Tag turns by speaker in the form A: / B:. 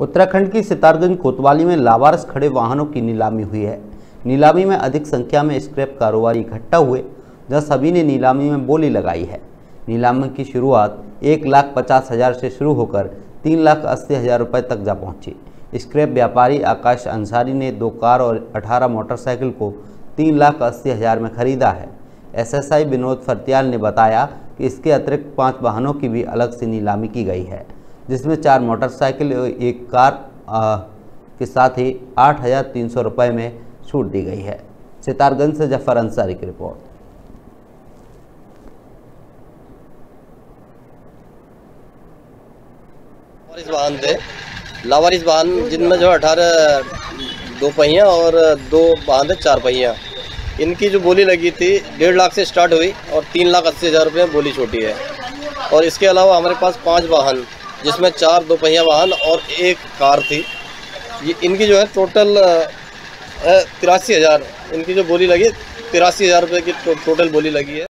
A: उत्तराखंड की सितारगंज कोतवाली में लावारस खड़े वाहनों की नीलामी हुई है। नीलामी में अधिक संख्या में स्क्रैप कारोबारी इकट्ठा हुए, जहाँ सभी ने नीलामी में बोली लगाई है। नीलामी की शुरुआत एक लाख पचास हज़ार से शुरू होकर तीन लाख अस्सी हज़ार रुपये तक जा पहुँची। स्क्रैप व्यापारी आकाश अंसारी ने दो कार और अठारह मोटरसाइकिल को तीन लाख अस्सी हज़ार में खरीदा है। एसएसआई विनोद फरतियाल ने बताया कि इसके अतिरिक्त पाँच वाहनों की भी अलग से नीलामी की गई है। जिसमें चार मोटरसाइकिल और एक कार आ, के साथ ही आठ हज़ार तीन सौ रुपये में छूट दी गई है। सितारगंज से ज़फ़र अंसारी की रिपोर्ट।
B: लावारिस वाहन थे। लावारिस वाहन जिनमें जो अठारह दो पहिया और दो वाहन थे चार पहिया। इनकी जो बोली लगी थी डेढ़ लाख से स्टार्ट हुई और तीन लाख अस्सी हज़ार रुपये बोली छोटी है। और इसके अलावा हमारे पास पाँच वाहन जिसमें चार दोपहिया वाहन और एक कार थी। ये इनकी जो है टोटल तिरासी हज़ार। इनकी जो बोली लगी तिरासी हज़ार रुपये की टोटल बोली लगी है।